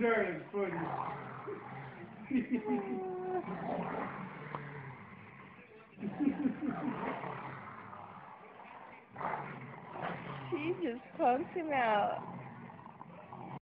that is funny. she just punked him out.